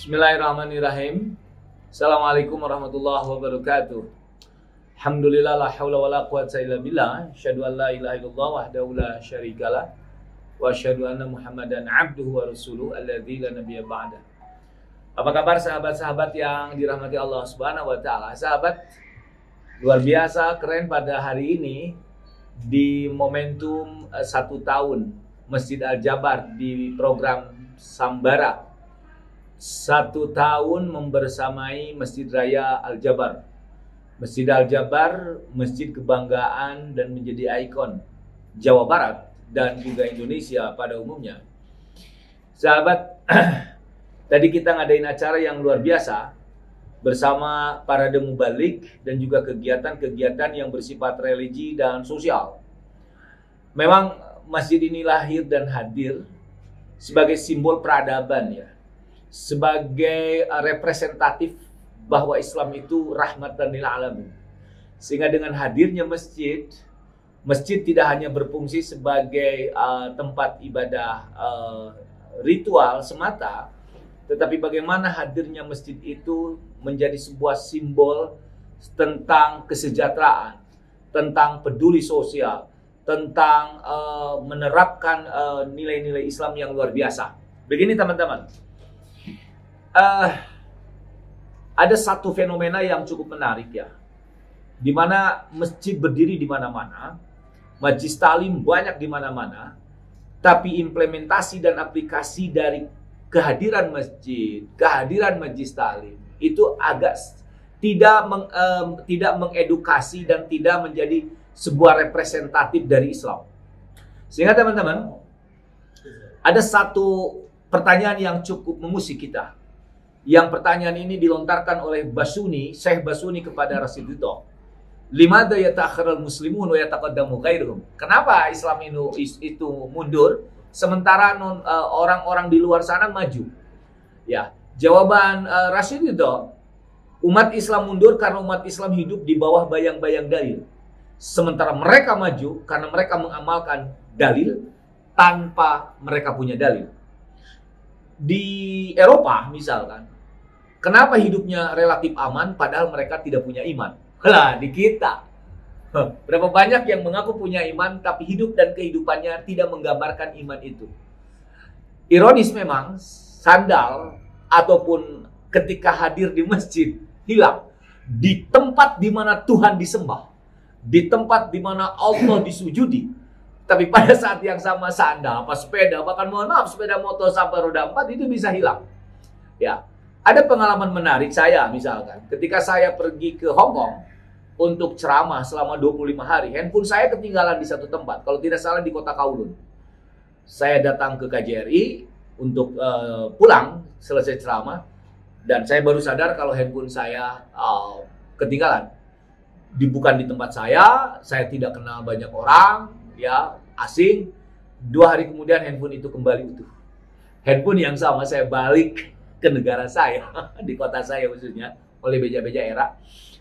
Bismillahirrahmanirrahim. Assalamualaikum warahmatullahi wabarakatuh. Alhamdulillah la haula wala quwata illa billah. Asyhadu an la ilaha illallah wahdahu la syarikalah wa asyhadu anna Muhammadan abduhu wa rasuluh alladzi la nabiyya ba'da. Apa kabar sahabat-sahabat yang dirahmati Allah Subhanahu wa taala? Sahabat, luar biasa keren pada hari ini di momentum eh, satu tahun Masjid Al Jabar di program Sambara satu tahun membersamai Masjid Raya Al Jabar. Masjid Al Jabar, masjid kebanggaan dan menjadi ikon Jawa Barat dan juga Indonesia pada umumnya. Sahabat, tadi kita ngadain acara yang luar biasa bersama para demu balik dan juga kegiatan-kegiatan yang bersifat religi dan sosial. Memang masjid ini lahir dan hadir sebagai simbol peradaban ya sebagai uh, representatif bahwa Islam itu rahmatan lil alamin. Sehingga dengan hadirnya masjid, masjid tidak hanya berfungsi sebagai uh, tempat ibadah uh, ritual semata, tetapi bagaimana hadirnya masjid itu menjadi sebuah simbol tentang kesejahteraan, tentang peduli sosial, tentang uh, menerapkan uh, nilai-nilai uh, Islam yang luar biasa. Begini teman-teman, uh, ada satu fenomena yang cukup menarik ya, di mana masjid berdiri di mana-mana, majlis talim banyak di mana-mana, tapi implementasi dan aplikasi dari kehadiran masjid, kehadiran majlis talim itu agak tidak meng, um, tidak mengedukasi dan tidak menjadi sebuah representatif dari Islam. Sehingga teman-teman ada satu pertanyaan yang cukup mengusik kita. Yang pertanyaan ini dilontarkan oleh Basuni, Syekh Basuni kepada Duto. Limada yata'akhiral muslimun wa yataqaddamu ghairuhum. Kenapa Islam itu, itu mundur sementara eh, orang-orang di luar sana maju? Ya, jawaban uh, Rasul Duto, umat Islam mundur karena umat Islam hidup di bawah bayang-bayang dalil. Sementara mereka maju karena mereka mengamalkan dalil tanpa mereka punya dalil. Di Eropa misalkan, Kenapa hidupnya relatif aman padahal mereka tidak punya iman? Lah, di kita. Berapa banyak yang mengaku punya iman tapi hidup dan kehidupannya tidak menggambarkan iman itu. Ironis memang, sandal ataupun ketika hadir di masjid hilang di tempat di mana Tuhan disembah, di tempat di mana Allah disujudi. Tapi pada saat yang sama sandal, apa sepeda, bahkan mohon maaf sepeda motor sampai roda empat itu bisa hilang. Ya, ada pengalaman menarik saya misalkan, ketika saya pergi ke Hong Kong untuk ceramah selama 25 hari, handphone saya ketinggalan di satu tempat, kalau tidak salah di kota Kowloon. Saya datang ke KJRI untuk uh, pulang selesai ceramah, dan saya baru sadar kalau handphone saya uh, ketinggalan. Bukan di tempat saya, saya tidak kenal banyak orang, ya asing. Dua hari kemudian handphone itu kembali utuh. Handphone yang sama saya balik ke negara saya di kota saya khususnya oleh beja-beja era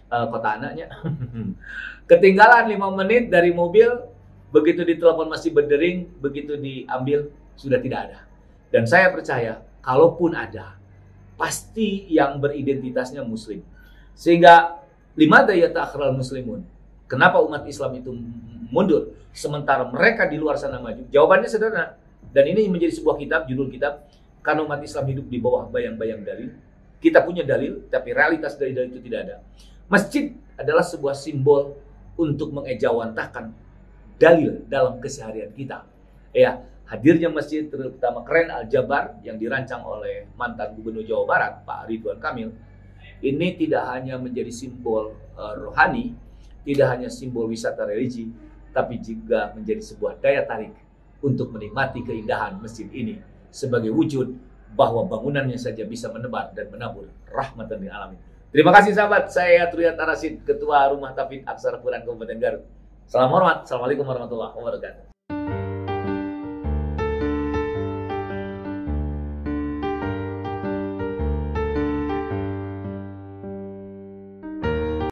uh, kota anaknya ketinggalan lima menit dari mobil begitu ditelepon masih berdering begitu diambil sudah tidak ada dan saya percaya kalaupun ada pasti yang beridentitasnya muslim sehingga lima daya takhral muslimun kenapa umat Islam itu mundur sementara mereka di luar sana maju jawabannya sederhana dan ini menjadi sebuah kitab judul kitab karena umat Islam hidup di bawah bayang-bayang dalil. Kita punya dalil, tapi realitas dari dalil itu tidak ada. Masjid adalah sebuah simbol untuk mengejawantahkan dalil dalam keseharian kita. Ya, hadirnya masjid terutama keren Al-Jabar yang dirancang oleh mantan Gubernur Jawa Barat, Pak Ridwan Kamil, ini tidak hanya menjadi simbol uh, rohani, tidak hanya simbol wisata religi, tapi juga menjadi sebuah daya tarik untuk menikmati keindahan masjid ini sebagai wujud bahwa bangunannya saja bisa menebar dan menabur rahmatan lil alamin. Terima kasih sahabat, saya Truyat Arasid, Ketua Rumah Tafid Aksara Quran Kabupaten Garut. Salam hormat, Assalamualaikum warahmatullahi wabarakatuh.